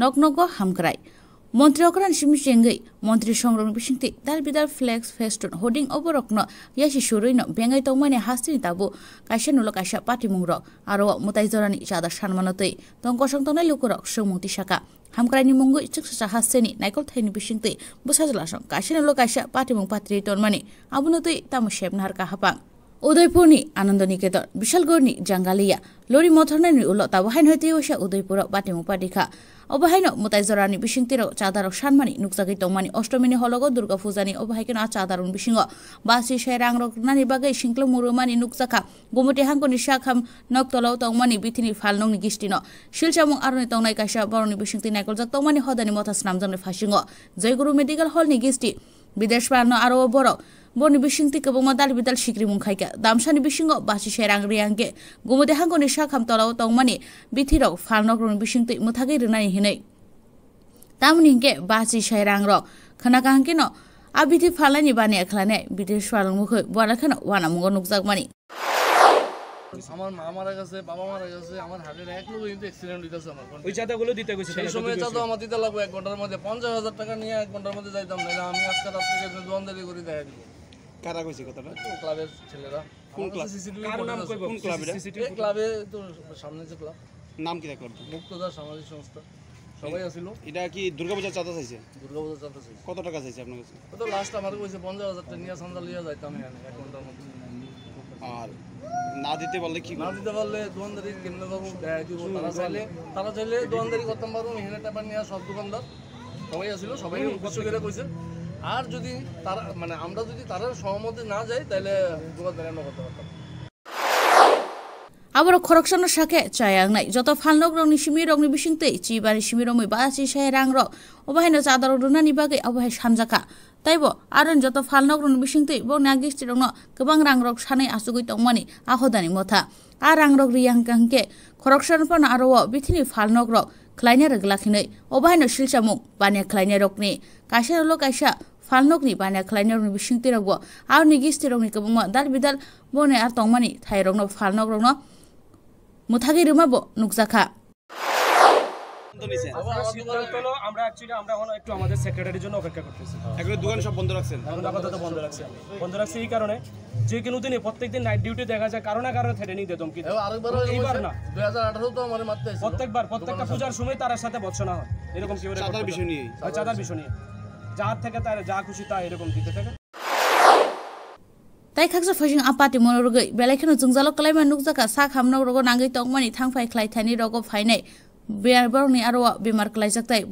Knock হামক্রাই মন্ত্রী অকরান সিমিচেঙ্গৈ মন্ত্রী সংরং বিসিংতি দাল বিদাল ফ্লেক্স ফেস্টুন হোর্ডিং অবরকন ইয়াসি সুরৈন বেঙ্গাই তংমানি হাস্তিনি তাবু কাইসা নুলো কাইসা পাটি মুংর আরও মুতাই জরানি চাদা সানমানতৈ তংকসং তংনাই লুকুরক সৌমুক্তি শাখা। হামক্রাইনি মুঙ্গু চিকসা হাসছেনি নাইকল থাইনি বিসিংতি বুসাজলাসং কাইসা নুলো কাইসা পাটি মুং পাত্রি তনমানি। আবুনতৈ তামু শেবনাহার কাহাপাং। উদয়পুরনি আনন্দ নিকেতন বিশালগড়নি জাঙ্গালিয়া, লরি মথরনানি উল তাবহাইন হইতে ওসা উদয়পুর বাটিমু পাটিখা অবহাইন মুতাইজরানি বিশিংতির চাদারক সানমানি নুকজাগি তংমানি অষ্টমিনি হলগ, দুর্গা ফুজানি অবহাইকেন আ চাদারুন বিশিং বাসি শেরাং রকনানি বাগै সিংক্ল মুরুমানি নুকজাখা গুমটি হাঙ্কনি শাখাম, নকতলাও তংমানি বিথিনি ফালনংনি গিষ্টিন শিলচামুং আরনি তংনাই কাইসা বরনি বিশিংতি নাইকলজাক তংমানি হদানি মথাস নামজনে ফাসিং জয়গুরু মেডিকেল হলনি গিষ্টি। বিদেশ প্রাণ আরও বড়। Boni bising ti kabung madal bidal shikri mung khai damsani o basi serang riang ge gumude hang ni shakham tolaw tong mani bithiro falnok run bising ti muthagi rinai hinai ge basi serang ro khana kang ke no abithi falani bani akhlane bidesh falung mukh bwana khana wana mungo nukjak mani আমার মা মারা গেছে বাবা মারা গেছে আমার হার্টের এক লোক কিন্তু অ্যাক্সিডেন্ট হইতেছে আমার ওই চাঁদাগুলো দিতে গেছে সেই সময় চাঁদা আমার দিতে লাগবে এক ঘণ্টার মধ্যে পঞ্চাশ হাজার টাকা নিয়ে এক ঘণ্টার মধ্যে যাইতাম না আমি আজকে রাত্রে দোয়ানদারি করে দেখা দিব কারা কইছে কথাটা? ক্লাবের ছেলেরা? কোন ক্লাব? কার নাম কইব? কোন ক্লাব তো সামনে যে ক্লাব। নাম কি ক্লাব মুক্তদার সামাজিক সংস্থা। সবাই আছিল। এটা কি দুর্গাপূজা চাঁদা চাইছে? দুর্গাপূজা চালাতেছে কত টাকা চাইছে আপনার কাছে? তো লাস্ট আমার কইছে পঞ্চাশ হাজার টাকা নিয়ে সান্দা লিয়ে যাইতাম এখানে এক ঘণ্টার মধ্যে। আর না দিতে পারলে কি না দিতে পারলে দোকানদারি কেমনে পাবো? দেখা দিব তারা চাইলে তারা চাইলে দোকানদারি করতাম পারব এখানে টাকা নিয়ে সব দোকানদার সবাই আসছিল সবাই উদ্দেশ্য করে কইছে। আর যদি তারা মানে আমরা যদি তারা সহমতে না যাই, তাহলে যোগাযোগ বেরানো করতে পারতাম আবার খরকসানোর সাখে চায়াং নাই। যত ফালনক রংনি সিমি রংনি বিশিংতে চিবারি সিমি রমি বাসি সাহে রাং র অবাহিন চাদর রুনানি বাগে অবাহে সামজাকা। তাইব আর যত ফালনক রং বিশিংতে বং নাগিস্টি রং গোবাং রাং রক সানাই আসুগুই তংমানি আহদানি মথা। আর রাং রক রিয়াং কাংকে খরকসানপন আরও বিথিনি ফালনক রক খ্লাইনে রগ লাখিনৈ অবাহিন শিলসামু বানিয়া খ্লাইনে রকনি কাইসা রল কাশা falnokni bana khlainarokni bisingti rokbo arni gisti rokni kabungma dal bidal bone ar tongmani thairokno falnok rokno মুথাগি রিমাবো নুকজাখা সিদ্ধান্ত হলো আমরা অ্যাকচুয়ালি আমরা এখন একটু আমাদের সেক্রেটারির জন্য অপেক্ষা করতেছি। এখন দোকান সব বন্ধ রাখছেন? এখন আপাতত বন্ধ রাখছি বন্ধ রাখছি এই কারণে যে কোনো দিনে প্রত্যেকদিন নাইট ডিউটি দেখা যায় কারও না কারও থ্রেটেনিং দিয়ে ধমকি দেয়। এবার আরেকবার এইবার না। দুই হাজার আঠারো তো আমার প্রত্যেকবার প্রত্যেকটা পূজার সময় তার সাথে বৎসনা হয়। এরকম কি চাঁদার বিষয় নিয়ে। চাঁদার বিষয় নিয়ে। যার থেকে তার যা খুশি তা এরকম দিতে থাকে তাই খাকসা ফসিং আপাতি মনোরগৈ বেলাইখানো জংজালো কলাইমা নুকজাকা সা খামনাw রগো নাঙ্গै tongmani thangfai khlaithani rogo phainai বেয়ার বরংনি আরও বেমার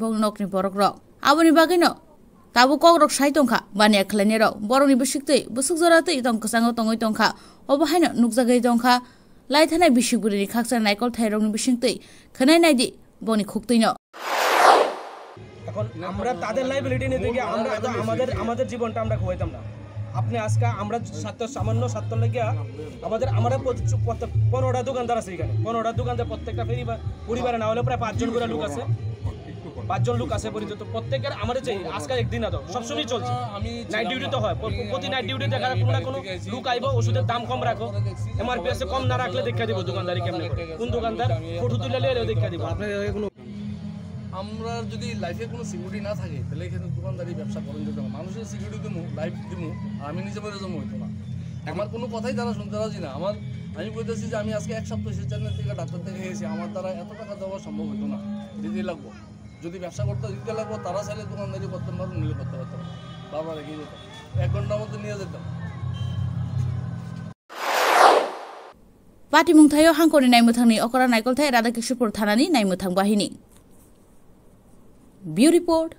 bong nokni borok rok aboni bagino tabu kok rok sai tongkha bania khlaini rok boroni bisiktai busuk joratei tong kasango tongoi tongkha obahaino nukjagai tongkha laithanai bisikburini khaksa naikol thairokni bisingtei khanai naidi boni khuktuino এখন আমরা তাদের liability নিতে গিয়ে আমরা আমাদের আমাদের জীবনটা আমরা খোয়াইতাম না। আপনি আজকে আমরা স্বার্থ সামান্য স্বার্থ লেগে আমাদের, আমরা পনেরোটা দোকানদার আছে এখানে। পনেরোটা দোকানদার প্রত্যেকটা পরিবার পরিবারে না হলে প্রায় পাঁচজন করে লোক আছে। পাঁচজন লোক আছে পরিচিত। প্রত্যেকের আমাদের চাই আজকাল একদিন তো সবসময় চলছে। নাইট ডিউটি তো হয়। প্রতি নাইট ডিউটি দেখা কোনো না কোনো লোক আইব, ওষুধের দাম কম রাখো। এমআরপি আছে কম না রাখলে দেখা দিব দোকানদারি কেমন কোন দোকানদার ফটো তুলে দেখা দিব। আমরা যদি লাইফে কোনো সিকিউরিটি না থাকে, তাহলে এখানে দোকানদারি, ব্যবসা করেন যেতে মানুষের সিকিউরিটি দিব লাইফ দিব আমি নিজে বেড়ে জমা হইতো না। আমার কোনো কথাই তারা শুনতে রাজি না। আমার আমি বলতেছি যে আমি আজকে এক সপ্তাহ সে চ্যানেল থেকে ডাক্তার থেকে এসেছি। আমার তারা এত টাকা দেওয়া সম্ভব হইতো না। দিতে লাগবো। যদি ব্যবসা করতে দিতে লাগবো, তারা চাইলে দোকানদারি করতে পারব নিলে করতে পারতাম বাবা রেখে যেত এক ঘণ্টার মধ্যে নিয়ে যেতাম। পাটিমুংথায় হাঙ্কনি নাইমুথাंनि अकरा नायकलथाय রাধাকৃষ্ণপুর थानानि नायमुथां বাহিনী। Beauty Report.